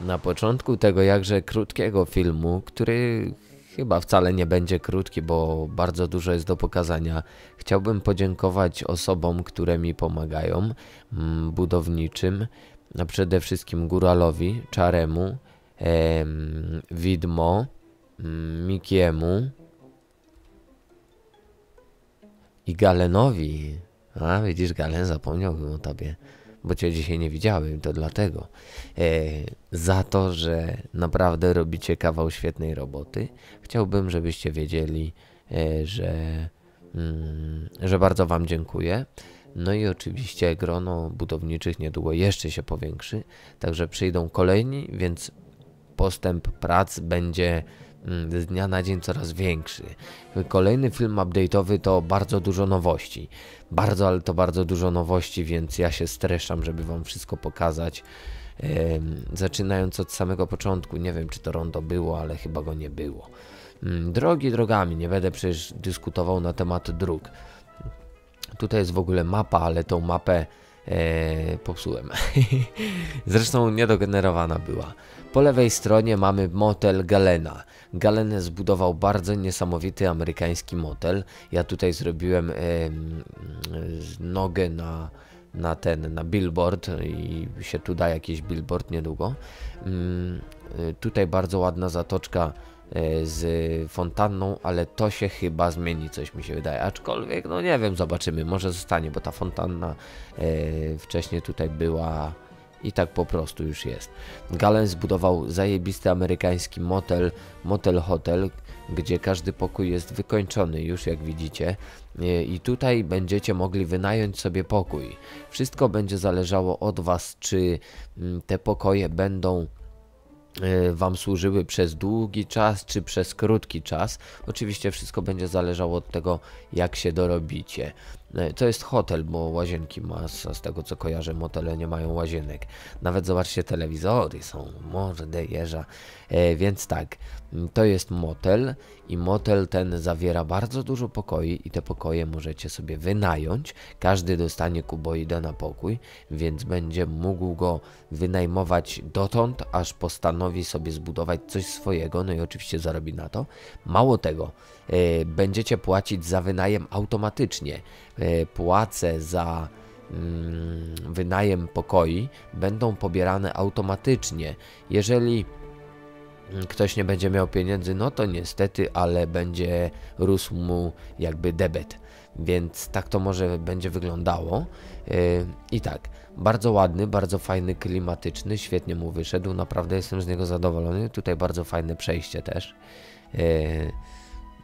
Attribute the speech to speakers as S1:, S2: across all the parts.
S1: Na początku tego jakże krótkiego filmu, który chyba wcale nie będzie krótki, bo bardzo dużo jest do pokazania, chciałbym podziękować osobom, które mi pomagają, mm, budowniczym, a przede wszystkim Góralowi, Czaremu, em, Widmo, mm, Mikiemu i Galenowi. A widzisz, Galen zapomniałbym o tobie, bo cię dzisiaj nie widziałem, to dlatego. E, za to, że naprawdę robicie kawał świetnej roboty. Chciałbym, żebyście wiedzieli, e, że, mm, że bardzo Wam dziękuję. No i oczywiście grono budowniczych niedługo jeszcze się powiększy, także przyjdą kolejni, więc postęp prac będzie z dnia na dzień coraz większy. Kolejny film update'owy to bardzo dużo nowości. Bardzo, ale to bardzo dużo nowości, więc ja się streszam, żeby wam wszystko pokazać. Zaczynając od samego początku, nie wiem czy to rondo było, ale chyba go nie było. Mm, Drogi drogami, nie będę przecież dyskutował na temat dróg. Tutaj jest w ogóle mapa, ale tą mapę e, popsułem. Zresztą niedogenerowana była. Po lewej stronie mamy motel Galena. Galen zbudował bardzo niesamowity amerykański motel. Ja tutaj zrobiłem nogę na, na ten, na billboard i się tu da jakiś billboard niedługo. Mm, y, tutaj bardzo ładna zatoczka z fontanną, ale to się chyba zmieni, coś mi się wydaje. Aczkolwiek, no nie wiem, zobaczymy, może zostanie, bo ta fontanna e, wcześniej tutaj była i tak po prostu już jest. Galen zbudował zajebisty amerykański motel, motel hotel, gdzie każdy pokój jest wykończony, już jak widzicie. E, I tutaj będziecie mogli wynająć sobie pokój. Wszystko będzie zależało od Was, czy mm, te pokoje będą e, Wam służyły przez długi czas, czy przez krótki czas. Oczywiście wszystko będzie zależało od tego, jak się dorobicie. E, To jest hotel, bo łazienki ma, a z tego co kojarzę, motele nie mają łazienek. Nawet zobaczcie, telewizory są, mordę jeża. E, więc tak, to jest motel i motel ten zawiera bardzo dużo pokoi i te pokoje możecie sobie wynająć. Każdy dostanie kuboidę na pokój, więc będzie mógł go wynajmować dotąd, aż postanowi sobie zbudować coś swojego, no i oczywiście zarobi na to. Mało tego, będziecie płacić za wynajem automatycznie. E, płace za mm, wynajem pokoi będą pobierane automatycznie. Jeżeli mm, ktoś nie będzie miał pieniędzy, no to niestety, ale będzie rósł mu jakby debet. Więc tak to może będzie wyglądało. Yy, I tak, bardzo ładny, bardzo fajny, klimatyczny, świetnie mu wyszedł, naprawdę jestem z niego zadowolony. Tutaj bardzo fajne przejście też. Yy,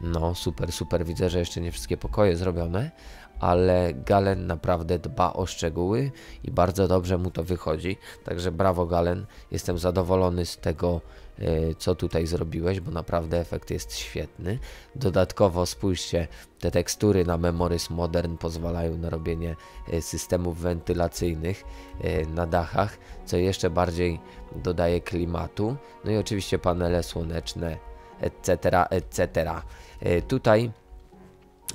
S1: no, super, super. Widzę, że jeszcze nie wszystkie pokoje zrobione, ale Galen naprawdę dba o szczegóły i bardzo dobrze mu to wychodzi. Także brawo, Galen. Jestem zadowolony z tego, e, co tutaj zrobiłeś, bo naprawdę efekt jest świetny. Dodatkowo spójrzcie, te tekstury na Memories Modern pozwalają na robienie e, systemów wentylacyjnych e, na dachach, co jeszcze bardziej dodaje klimatu. No i oczywiście panele słoneczne, etc., etc. E, Tutaj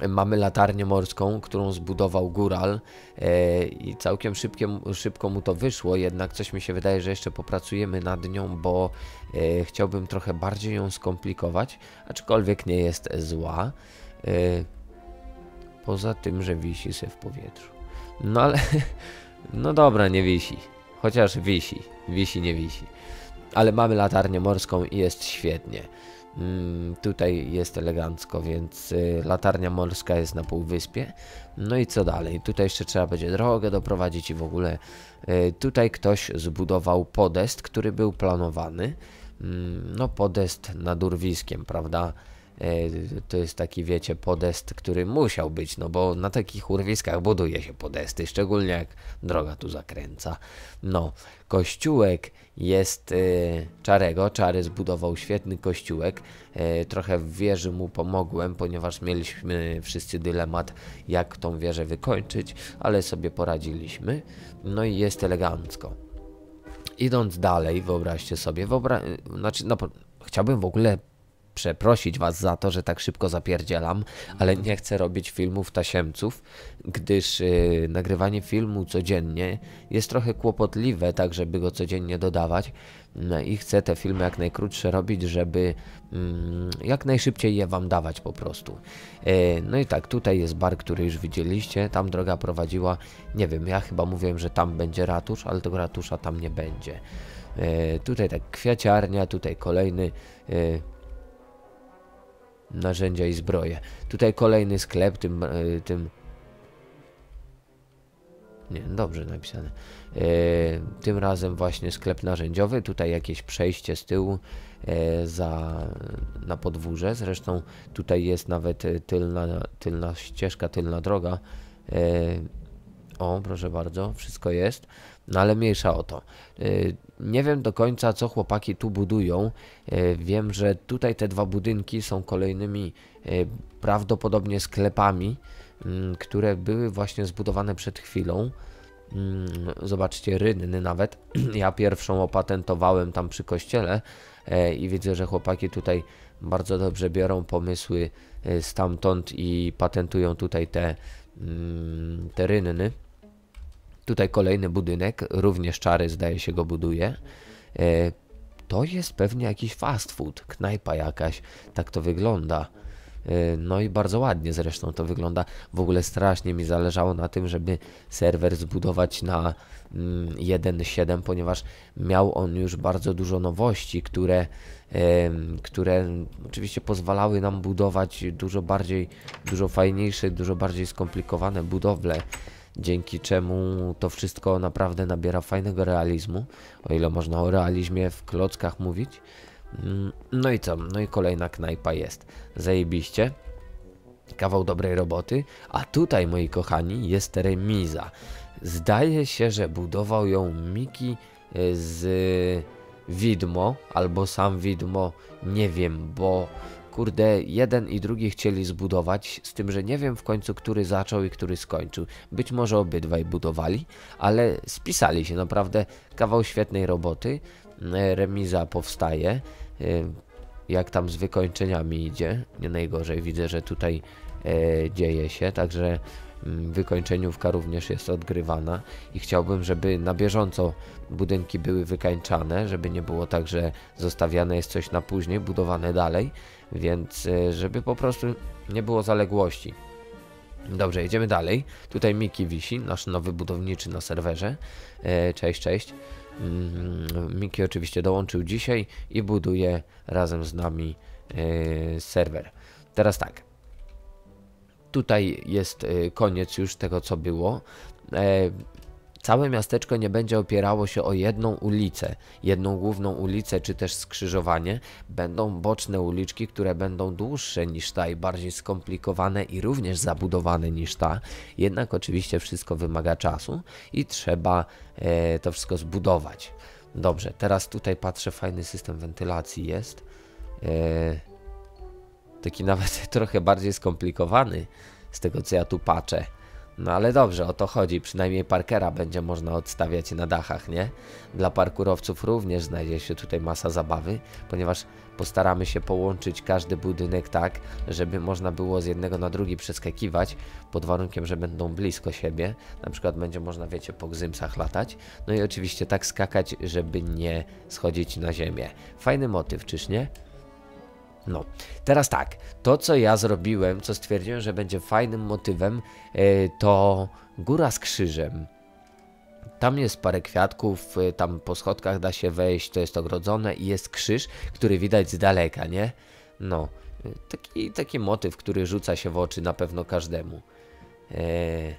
S1: mamy latarnię morską, którą zbudował Góral e, i całkiem szybkie, szybko mu to wyszło, jednak coś mi się wydaje, że jeszcze popracujemy nad nią, bo e, chciałbym trochę bardziej ją skomplikować, aczkolwiek nie jest zła. Poza tym, że wisi się w powietrzu. No ale, no dobra, nie wisi. Chociaż wisi, wisi, nie wisi. Ale mamy latarnię morską i jest świetnie. Mm, tutaj jest elegancko, więc y, latarnia morska jest na półwyspie. No i co dalej? Tutaj jeszcze trzeba będzie drogę doprowadzić i w ogóle y, tutaj ktoś zbudował podest, który był planowany. Mm, no podest nad urwiskiem, prawda? Y, To jest taki, wiecie, podest, który musiał być, no bo na takich urwiskach buduje się podesty, szczególnie jak droga tu zakręca. No, kościółek jest y, Czarego, Czary zbudował świetny kościółek, y, trochę w wieży mu pomogłem, ponieważ mieliśmy wszyscy dylemat, jak tą wieżę wykończyć, ale sobie poradziliśmy, no i jest elegancko. Idąc dalej, wyobraźcie sobie, wyobra... znaczy, no, chciałbym w ogóle przeprosić was za to, że tak szybko zapierdzielam, ale nie chcę robić filmów tasiemców, gdyż yy, nagrywanie filmu codziennie jest trochę kłopotliwe, tak żeby go codziennie dodawać. No i chcę te filmy jak najkrótsze robić, żeby mm, jak najszybciej je wam dawać po prostu. E, no i tak, tutaj jest bar, który już widzieliście, tam droga prowadziła, nie wiem, ja chyba mówiłem, że tam będzie ratusz, ale tego ratusza tam nie będzie. E, tutaj tak kwiaciarnia, tutaj kolejny e, narzędzia i zbroje. Tutaj kolejny sklep, tym, tym nie, dobrze napisane. E, tym razem właśnie sklep narzędziowy, tutaj jakieś przejście z tyłu e, za, na podwórze. Zresztą tutaj jest nawet tylna, tylna ścieżka, tylna droga. E, o, proszę bardzo, wszystko jest, no ale mniejsza o to. E, nie wiem do końca, co chłopaki tu budują. E, wiem, że tutaj te dwa budynki są kolejnymi e, prawdopodobnie sklepami Mm, które były właśnie zbudowane przed chwilą. Mm, zobaczcie, rynny nawet. Ja pierwszą opatentowałem tam przy kościele e, i widzę, że chłopaki tutaj bardzo dobrze biorą pomysły e, stamtąd i patentują tutaj te, mm, te rynny. Tutaj kolejny budynek, również czary zdaje się go buduje. E, to jest pewnie jakiś fast food, knajpa jakaś, tak to wygląda. Y, no i bardzo ładnie zresztą to wygląda. W ogóle strasznie mi zależało na tym, żeby serwer zbudować na 1.7, mm, ponieważ miał on już bardzo dużo nowości, które, które oczywiście pozwalały nam budować dużo bardziej, dużo fajniejsze, dużo bardziej skomplikowane budowle dzięki czemu to wszystko naprawdę nabiera fajnego realizmu, o ile można o realizmie w klockach mówić. Mm, no i co? No i kolejna knajpa jest. Zajebiście. Kawał dobrej roboty. A tutaj, moi kochani, jest remiza. Zdaje się, że budował ją Miki e, z Widmo, albo sam Widmo, nie wiem, bo kurde, jeden i drugi chcieli zbudować, z tym, że nie wiem w końcu, który zaczął i który skończył. Być może obydwaj budowali, ale spisali się naprawdę kawał świetnej roboty. E, remiza powstaje. E, jak tam z wykończeniami idzie, nie najgorzej. Widzę, że tutaj e, dzieje się, także mm, wykończeniówka również jest odgrywana i chciałbym, żeby na bieżąco budynki były wykańczane, żeby nie było tak, że zostawiane jest coś na później, budowane dalej, więc żeby po prostu nie było zaległości. Dobrze, jedziemy dalej. Tutaj Miki wisi, nasz nowy budowniczy na serwerze. Cześć, cześć. Mm, Miki oczywiście dołączył dzisiaj i buduje razem z nami e, serwer. Teraz tak. Tutaj jest e, koniec już tego, co było. Całe miasteczko nie będzie opierało się o jedną ulicę, jedną główną ulicę czy też skrzyżowanie. Będą boczne uliczki, które będą dłuższe niż ta i bardziej skomplikowane i również zabudowane niż ta. Jednak oczywiście wszystko wymaga czasu i trzeba e, to wszystko zbudować. Dobrze, teraz tutaj patrzę, fajny system wentylacji jest. E, taki nawet trochę bardziej skomplikowany z tego co ja tu patrzę. No ale dobrze, o to chodzi. Przynajmniej parkera będzie można odstawiać na dachach, nie? Dla parkurowców również znajdzie się tutaj masa zabawy, ponieważ postaramy się połączyć każdy budynek tak, żeby można było z jednego na drugi przeskakiwać, pod warunkiem, że będą blisko siebie. Na przykład będzie można, wiecie, po gzymsach latać. No i oczywiście tak skakać, żeby nie schodzić na ziemię. Fajny motyw, czyż nie? No, teraz tak, to co ja zrobiłem, co stwierdziłem, że będzie fajnym motywem, e, to góra z krzyżem. Tam jest parę kwiatków, e, tam po schodkach da się wejść, to jest ogrodzone i jest krzyż, który widać z daleka, nie? No, taki, taki motyw, który rzuca się w oczy na pewno każdemu. Eee...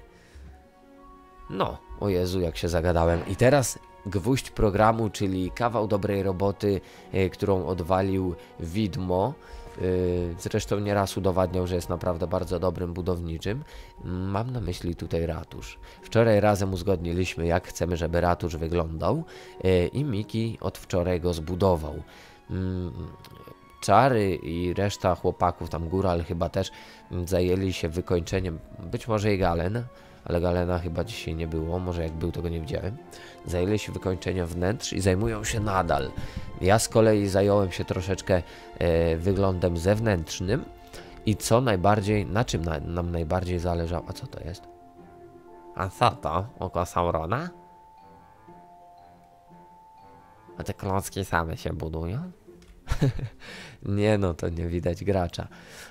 S1: No, o Jezu, jak się zagadałem. I teraz gwóźdź programu, czyli kawał dobrej roboty, e, którą odwalił Widmo. E, zresztą nieraz udowadniał, że jest naprawdę bardzo dobrym budowniczym. Mam na myśli tutaj ratusz. Wczoraj razem uzgodniliśmy, jak chcemy, żeby ratusz wyglądał e, i Miki od wczoraj go zbudował. Mm, Czary i reszta chłopaków, tam Góral chyba też, zajęli się wykończeniem, być może i Galen, ale Galena chyba dzisiaj nie było, może jak był, to go nie widziałem. Zajęli się wykończeniem wnętrz i zajmują się nadal. Ja z kolei zająłem się troszeczkę e, wyglądem zewnętrznym i co najbardziej, na czym na, nam najbardziej zależało, a co to jest? A co to? Oko Saurona? A te klocki same się budują? nie no, to nie widać gracza.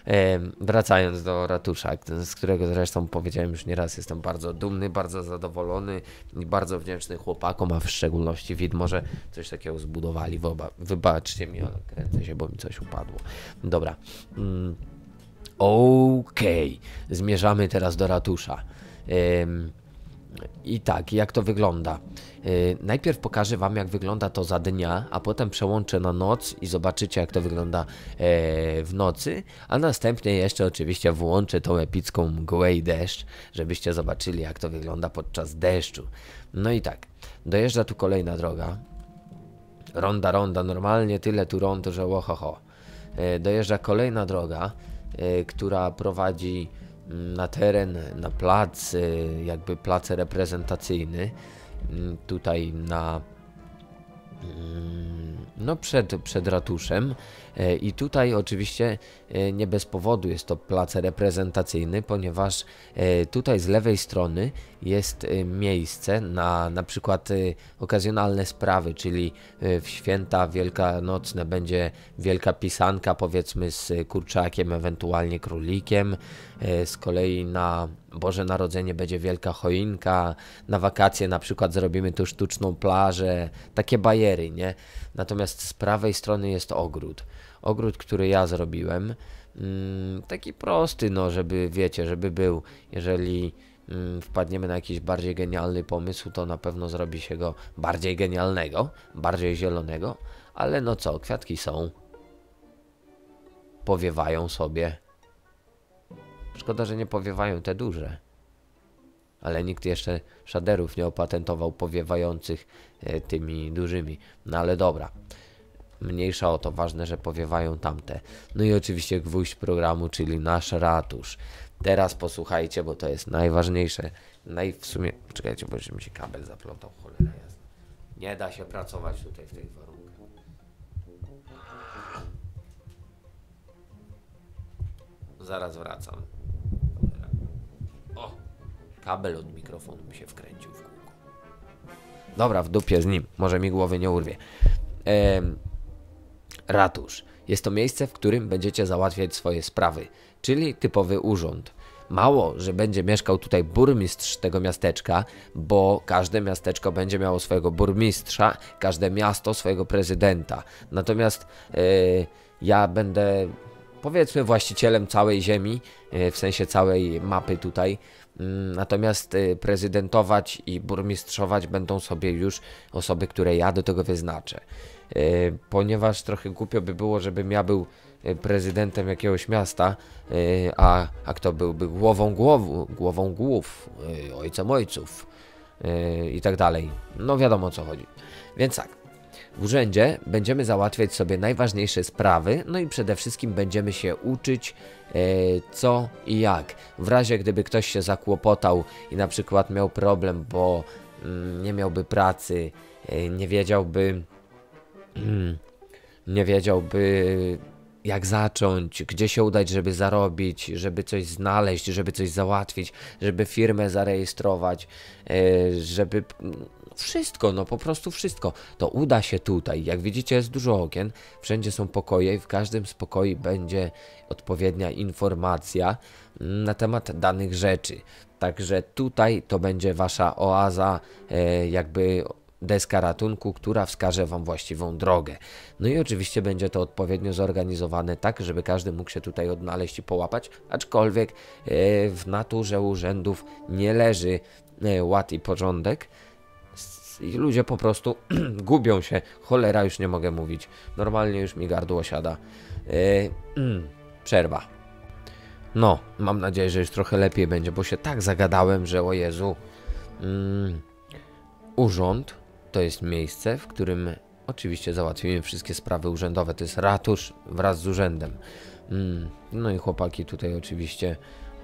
S1: E, wracając do ratusza, z którego zresztą powiedziałem już nieraz, jestem bardzo dumny, bardzo zadowolony i bardzo wdzięczny chłopakom, a w szczególności widmo, że coś takiego zbudowali. Wybaczcie mi, ale kręcę się, bo mi coś upadło. Dobra. Mm. Okej, okay. zmierzamy teraz do ratusza. I tak, jak to wygląda? Yy, najpierw pokażę Wam, jak wygląda to za dnia, a potem przełączę na noc i zobaczycie, jak to wygląda yy, w nocy, a następnie jeszcze oczywiście włączę tą epicką mgłę i deszcz, żebyście zobaczyli, jak to wygląda podczas deszczu. No i tak, dojeżdża tu kolejna droga. Ronda, ronda, normalnie tyle tu rond, że łohoho. Yy, dojeżdża kolejna droga, yy, która prowadzi na teren, na plac, y, jakby plac reprezentacyjny, mm, tutaj na mm, no przed, przed ratuszem. E, i tutaj oczywiście nie bez powodu jest to plac reprezentacyjny, ponieważ e, tutaj z lewej strony jest miejsce na na przykład okazjonalne sprawy, czyli w święta wielkanocne będzie wielka pisanka powiedzmy z kurczakiem, ewentualnie królikiem, z kolei na Boże Narodzenie będzie wielka choinka, na wakacje na przykład zrobimy tu sztuczną plażę, takie bajery, nie? Natomiast z prawej strony jest ogród. Ogród, który ja zrobiłem, mm, taki prosty, no, żeby, wiecie, żeby był, jeżeli mm, wpadniemy na jakiś bardziej genialny pomysł, to na pewno zrobi się go bardziej genialnego, bardziej zielonego, ale no co, kwiatki są, powiewają sobie. Szkoda, że nie powiewają te duże. Ale nikt jeszcze shaderów nie opatentował powiewających e, tymi dużymi. No ale dobra. Mniejsza o to, ważne, że powiewają tamte. No i oczywiście gwóźdź programu, czyli nasz ratusz. Teraz posłuchajcie, bo to jest najważniejsze. Naj w sumie. Czekajcie, bo mi się kabel zaplątał, cholera jasna. Nie da się pracować tutaj w tych warunkach. Zaraz wracam. O! Kabel od mikrofonu mi się wkręcił w kółko. Dobra, w dupie z nim. Może mi głowy nie urwie. Ehm, ratusz. Jest to miejsce, w którym będziecie załatwiać swoje sprawy, czyli typowy urząd. Mało, że będzie mieszkał tutaj burmistrz tego miasteczka, bo każde miasteczko będzie miało swojego burmistrza, każde miasto swojego prezydenta. Natomiast yy, ja będę powiedzmy właścicielem całej ziemi, yy, w sensie całej mapy tutaj. Mm, natomiast y, prezydentować i burmistrzować będą sobie już osoby, które ja do tego wyznaczę. Y, ponieważ trochę głupio by było, żebym ja był y, prezydentem jakiegoś miasta, a, a kto byłby głową głowu, głową głów, ojcem ojców i tak dalej. No wiadomo o co chodzi. Więc tak, w urzędzie będziemy załatwiać sobie najważniejsze sprawy, no i przede wszystkim będziemy się uczyć e, co i jak. W razie gdyby ktoś się zakłopotał i na przykład miał problem, bo mm, nie miałby pracy, e, nie wiedziałby nie wiedziałby jak zacząć, gdzie się udać, żeby zarobić, żeby coś znaleźć, żeby coś załatwić, żeby firmę zarejestrować, e, żeby wszystko, no po prostu wszystko. To uda się tutaj. Jak widzicie, jest dużo okien, wszędzie są pokoje i w każdym z pokoi będzie odpowiednia informacja na temat danych rzeczy. Także tutaj to będzie wasza oaza, e, jakby deska ratunku, która wskaże Wam właściwą drogę. No i oczywiście będzie to odpowiednio zorganizowane tak, żeby każdy mógł się tutaj odnaleźć i połapać, aczkolwiek e, w naturze urzędów nie leży e, ład i porządek, i ludzie po prostu gubią się. Cholera, już nie mogę mówić. Normalnie już mi gardło siada. Yy, przerwa. No, mam nadzieję, że już trochę lepiej będzie, bo się tak zagadałem, że o Jezu. Yy, urząd to jest miejsce, w którym oczywiście załatwimy wszystkie sprawy urzędowe. To jest ratusz wraz z urzędem. Yy, no i chłopaki tutaj oczywiście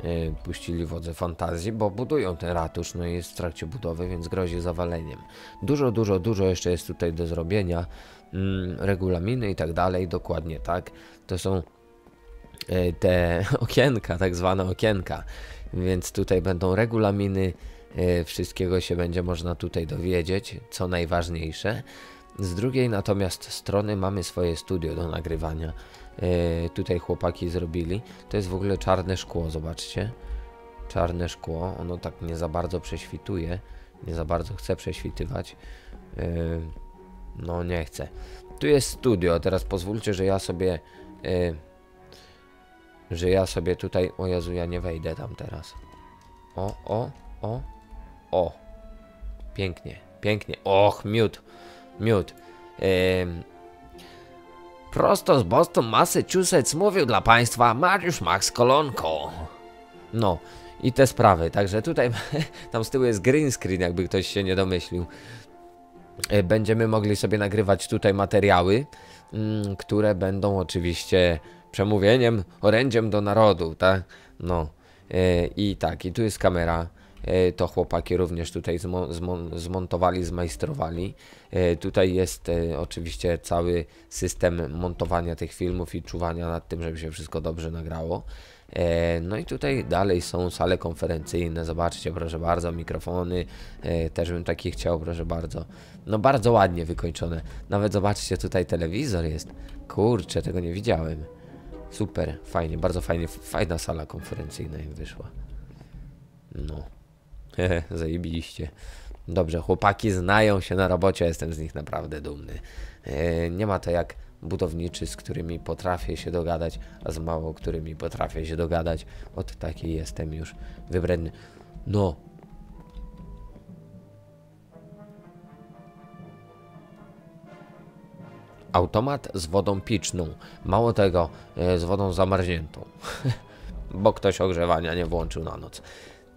S1: y, puścili wodze fantazji, bo budują ten ratusz, no i jest w trakcie budowy, więc grozi zawaleniem. Dużo, dużo, dużo jeszcze jest tutaj do zrobienia. Mm, regulaminy i tak dalej, dokładnie tak. To są y, te okienka, tak zwane okienka, więc tutaj będą regulaminy, wszystkiego się będzie można tutaj dowiedzieć, co najważniejsze. Z drugiej natomiast strony mamy swoje studio do nagrywania. E, tutaj chłopaki zrobili. To jest w ogóle czarne szkło, zobaczcie. Czarne szkło, ono tak nie za bardzo prześwituje. Nie za bardzo chce prześwitywać. E, no nie chce. Tu jest studio, teraz pozwólcie, że ja sobie... Że ja sobie tutaj... O Jezu, ja nie wejdę tam teraz. O, o, o, o. Pięknie, pięknie. Och, miód, miód. Prosto z Boston, Massachusetts mówił dla Państwa Mariusz Max Kolonko. No, i te sprawy. Także tutaj, tam z tyłu jest green screen, jakby ktoś się nie domyślił. E, będziemy mogli sobie nagrywać tutaj materiały, mm, które będą oczywiście przemówieniem, orędziem do narodu, tak? No. E, I tak, i tu jest kamera. E, to chłopaki również tutaj zmontowali, zmajstrowali. E, tutaj jest e, oczywiście cały system montowania tych filmów i czuwania nad tym, żeby się wszystko dobrze nagrało. No i tutaj dalej są sale konferencyjne, zobaczcie proszę bardzo, mikrofony, też bym taki chciał, proszę bardzo. No bardzo ładnie wykończone, nawet zobaczcie tutaj telewizor jest, kurczę, tego nie widziałem. Super, fajnie, bardzo fajnie, fajna sala konferencyjna im wyszła. No. Zajebiliście. Dobrze, chłopaki znają się na robocie, jestem z nich naprawdę dumny. E, nie ma to jak budowniczy, z którymi potrafię się dogadać, a z mało którymi potrafię się dogadać. Od takiej jestem już wybredny. No. Automat z wodą piczną. Mało tego, e, z wodą zamarzniętą. Bo ktoś ogrzewania nie włączył na noc.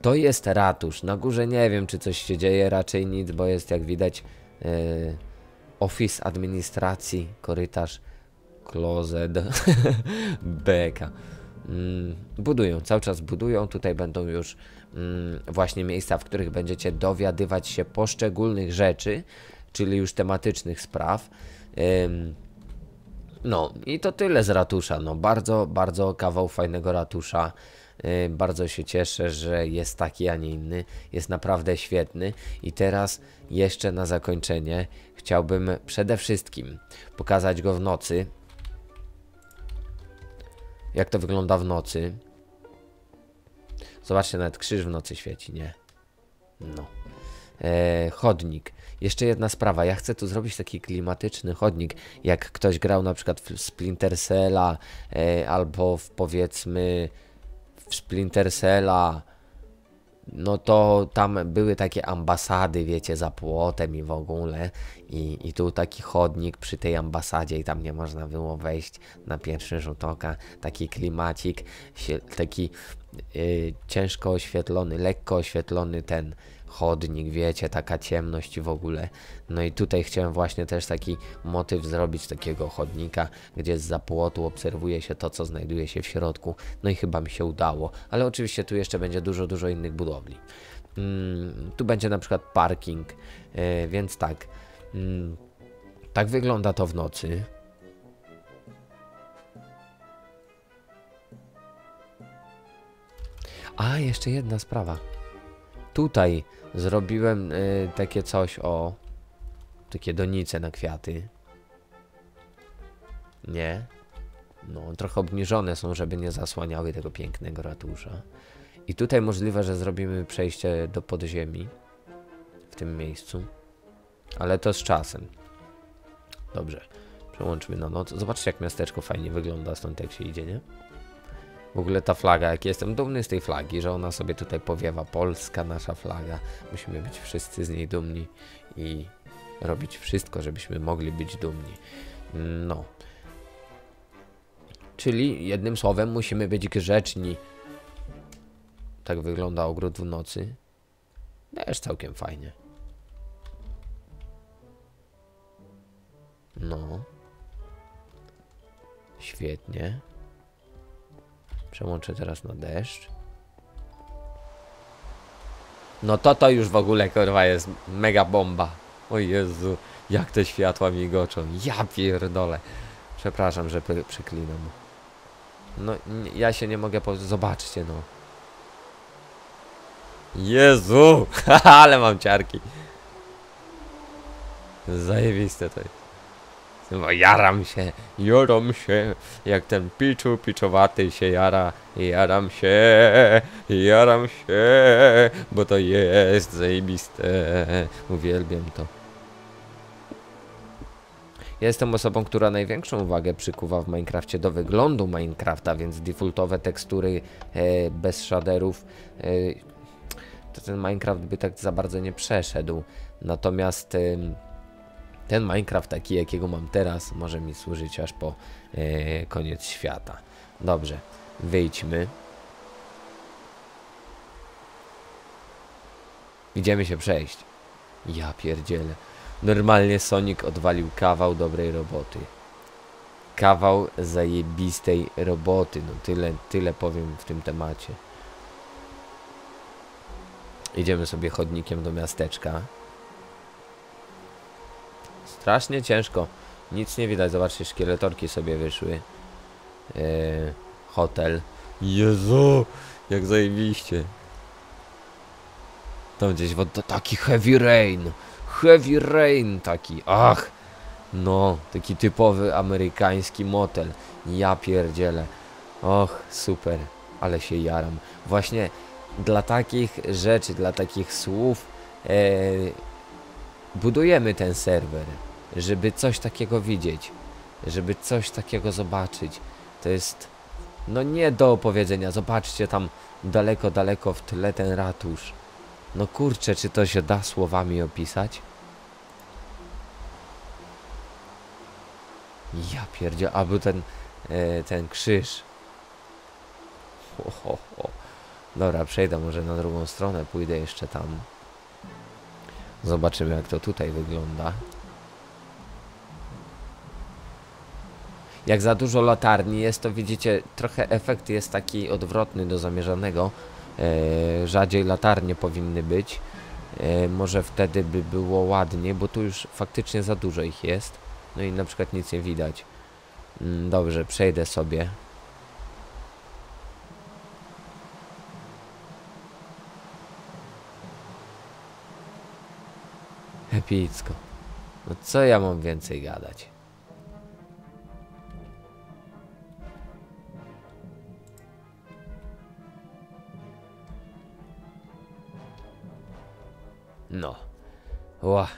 S1: To jest ratusz. Na górze nie wiem, czy coś się dzieje, raczej nic, bo jest jak widać yy, office administracji, korytarz, closet, beka. Mm, budują, cały czas budują. Tutaj będą już mm, właśnie miejsca, w których będziecie dowiadywać się poszczególnych rzeczy, czyli już tematycznych spraw. no i to tyle z ratusza. No bardzo, bardzo kawał fajnego ratusza. Y, bardzo się cieszę, że jest taki, a nie inny. Jest naprawdę świetny. I teraz jeszcze na zakończenie chciałbym przede wszystkim pokazać go w nocy. Jak to wygląda w nocy. Zobaczcie, nawet krzyż w nocy świeci, nie? No. E, chodnik. Jeszcze jedna sprawa, ja chcę tu zrobić taki klimatyczny chodnik, jak ktoś grał na przykład w Splinter Cella e, albo w powiedzmy w Splinter Cella, no to tam były takie ambasady, wiecie, za płotem i w ogóle. I, I tu taki chodnik przy tej ambasadzie i tam nie można było wejść na pierwszy rzut oka. Taki klimacik, taki yy, ciężko oświetlony, lekko oświetlony ten chodnik, wiecie, taka ciemność w ogóle. No i tutaj chciałem właśnie też taki motyw zrobić takiego chodnika, gdzie z zapłotu obserwuje się to, co znajduje się w środku. No i chyba mi się udało, ale oczywiście tu jeszcze będzie dużo, dużo innych budowli. Mm, tu będzie na przykład parking, yy, więc tak. Mm, tak wygląda to w nocy. A, jeszcze jedna sprawa. Tutaj Zrobiłem y, takie coś o... Takie donice na kwiaty. Nie. No, trochę obniżone są, żeby nie zasłaniały tego pięknego ratusza. I tutaj możliwe, że zrobimy przejście do podziemi. W tym miejscu. Ale to z czasem. Dobrze. Przełączmy na noc. Zobaczcie, jak miasteczko fajnie wygląda stąd, jak się idzie, nie? W ogóle ta flaga, jak jestem dumny z tej flagi, że ona sobie tutaj powiewa. Polska nasza flaga. Musimy być wszyscy z niej dumni i robić wszystko, żebyśmy mogli być dumni. No. Czyli jednym słowem musimy być grzeczni. Tak wygląda ogród w nocy. Też całkiem fajnie. No. Świetnie. Przełączę teraz na deszcz. No to to już w ogóle kurwa jest mega bomba. O Jezu, jak te światła migoczą. Ja pierdolę. Przepraszam, że przeklinam. No, ja się nie mogę po... Zobaczcie, no. Jezu! Ale mam ciarki. Zajebiste to jest. No, jaram się, jaram się, jak ten piczu piczowaty się jara, jaram się, jaram się, bo to jest zajebiste, uwielbiam to. Jestem osobą, która największą uwagę przykuwa w Minecrafcie do wyglądu Minecrafta, więc defaultowe tekstury e, bez shaderów, e, to ten Minecraft by tak za bardzo nie przeszedł. Natomiast em, ten Minecraft taki, jakiego mam teraz, może mi służyć aż po e, koniec świata. Dobrze, wyjdźmy. Idziemy się przejść. Ja pierdzielę. Normalnie Sonic odwalił kawał dobrej roboty. Kawał zajebistej roboty. No tyle, tyle powiem w tym temacie. Idziemy sobie chodnikiem do miasteczka. Strasznie ciężko. Nic nie widać. Zobaczcie, szkieletorki sobie wyszły. Eee, hotel. Jezu, jak zajebiście. Tam gdzieś wod... taki heavy rain. Heavy rain taki. Ach. No, taki typowy amerykański motel. Ja pierdzielę. Och, super. Ale się jaram. Właśnie dla takich rzeczy, dla takich słów e, budujemy ten serwer, żeby coś takiego widzieć, żeby coś takiego zobaczyć. To jest no nie do opowiedzenia. Zobaczcie tam daleko, daleko w tle ten ratusz. No kurczę, czy to się da słowami opisać? Ja pierdzie, a był ten, e, ten krzyż. Ho, ho, ho. Dobra, przejdę może na drugą stronę, pójdę jeszcze tam. Zobaczymy jak to tutaj wygląda. Jak za dużo latarni jest, to widzicie, trochę efekt jest taki odwrotny do zamierzonego. E, rzadziej latarnie powinny być. E, może wtedy by było ładnie, bo tu już faktycznie za dużo ich jest. No i na przykład nic nie widać. Mm, Dobrze, przejdę sobie. Epicko. No co ja mam więcej gadać? No. Ła.